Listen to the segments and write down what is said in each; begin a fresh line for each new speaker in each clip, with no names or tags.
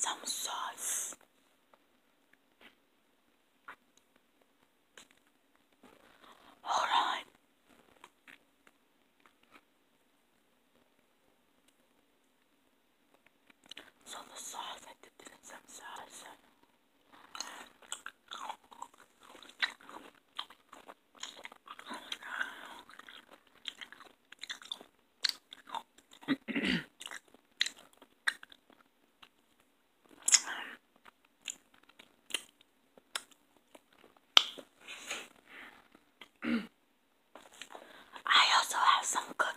some sauce. Some cookies.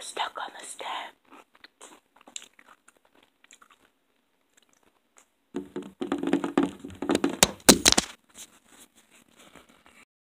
Was stuck on the stem.